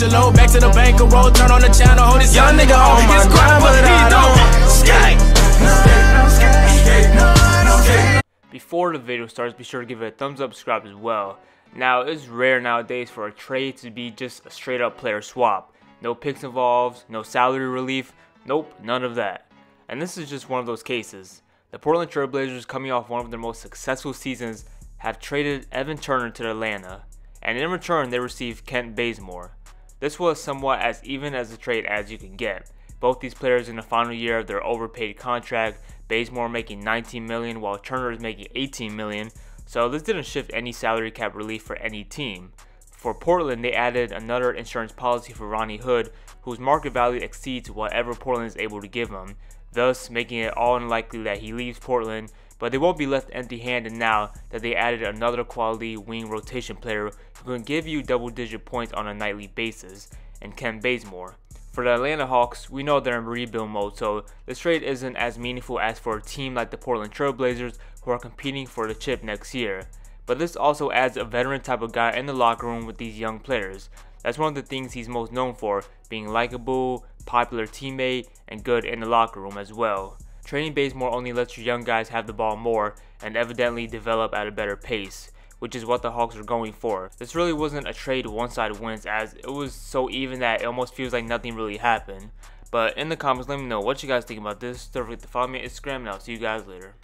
Switch low back to the bank, a roll, turn on the channel. Hold this young nigga on his grind, but I don't skate. Before the video starts, be sure to give it a thumbs up, subscribe as well. Now, it's rare nowadays for a trade to be just a straight up player swap. No picks involved, no salary relief, nope, none of that. And this is just one of those cases. The Portland Trailblazers, coming off one of their most successful seasons, have traded Evan Turner to Atlanta, and in return they received Kent Bazemore. This was somewhat as even as a trade as you can get. Both these players in the final year of their overpaid contract, Bazemore making 19 million while Turner is making 18 million, so this didn't shift any salary cap relief for any team. For Portland, they added another insurance policy for Rodney Hood, whose market value exceeds whatever Portland is able to give him, thus making it all unlikely that he leaves Portland, but they won't be left empty-handed now that they added another quality wing rotation player who can give you double-digit points on a nightly basis, and Kent Bazemore. For the Atlanta Hawks, we know they're in rebuild mode, so this trade isn't as meaningful as for a team like the Portland Trailblazers who are competing for the chip next year. But this also adds a veteran type of guy in the locker room with these young players. That's one of the things he's most known for, being likable, popular teammate, and good in the locker room as well. Trading Bazemore only lets your young guys have the ball more and evidently develop at a better pace which is what the Hawks are going for. This really wasn't a trade one side wins as it was so even that it almost feels like nothing really happened. But in the comments, let me know what you guys think about this. Don't forget to follow me on Instagram and I'll see you guys later.